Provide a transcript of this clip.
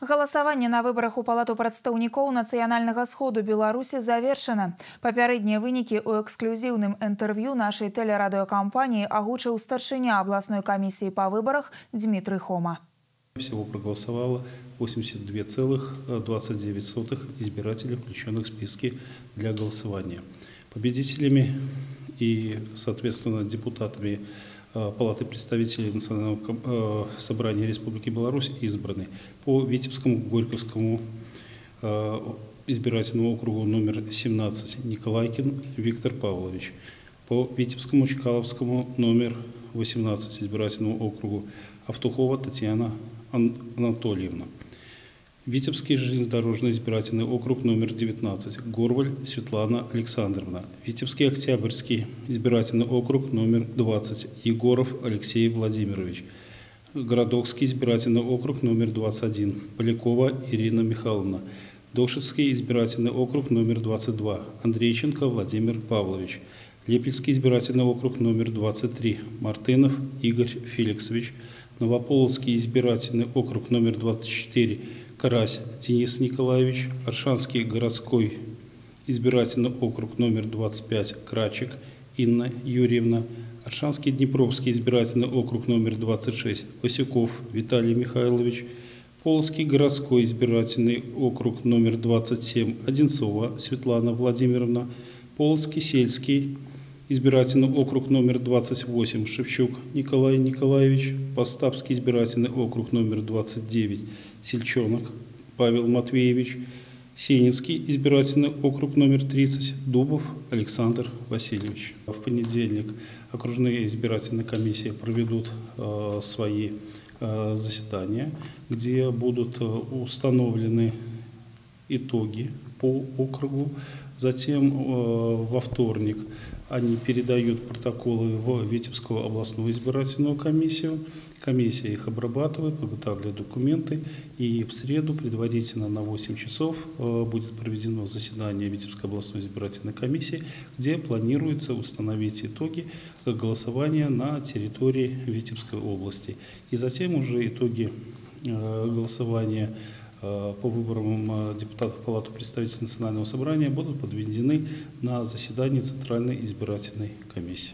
Галасаванне на выбарах у палату прадстаўнікоў нацыянальнага сходу Беларусі завершана. Папярэднія вынікі ў эксклюзіўным інтэрв'ю нашай тэлерадыёкампаніі агучыў старшыня абласной камісіі па выбарах Дмітрый Хома. Всего проголосовало 82,29 избирателей, включенных в списки для голосования. Победителями и, соответственно, депутатами э, Палаты представителей Национального э, собрания Республики Беларусь избраны по Витебскому Горьковскому э, избирательному округу номер 17 Николайкин Виктор Павлович, по Витебскому Чкаловскому номер 18 избирательному округу Автухова Татьяна Анатольевна. Витебский железнодорожный избирательный округ номер 19. Горваль Светлана Александровна. Витебский Октябрьский избирательный округ номер 20. Егоров Алексей Владимирович. Городокский избирательный округ номер 21. Полякова Ирина Михайловна. Дошицкий избирательный округ номер 22. Андрейченко Владимир Павлович. Лепельский избирательный округ номер 23. Мартынов Игорь Феликсович. Новополоцкий избирательный округ номер 24 Карась Денис Николаевич, Аршанский городской избирательный округ номер 25 Крачик Инна Юрьевна, Аршанский Днепровский избирательный округ номер 26 Васюков Виталий Михайлович, Полоцкий городской избирательный округ номер 27 Одинцова Светлана Владимировна, Полоцкий сельский избирательный округ номер 28 Шевчук Николай Николаевич, Постапский избирательный округ номер 29 Сельчонок Павел Матвеевич, Сенинский избирательный округ номер 30 Дубов Александр Васильевич. В понедельник окружные избирательные комиссии проведут э, свои э, заседания, где будут э, установлены итоги по округу. Затем э, во вторник они передают протоколы в Витебскую областную избирательную комиссию. Комиссия их обрабатывает, подготавливает документы. И в среду предварительно на 8 часов э, будет проведено заседание Витебской областной избирательной комиссии, где планируется установить итоги голосования на территории Витебской области. И затем уже итоги э, голосования по выборам э, депутатов Палаты представителей Национального собрания будут подведены на заседании Центральной избирательной комиссии.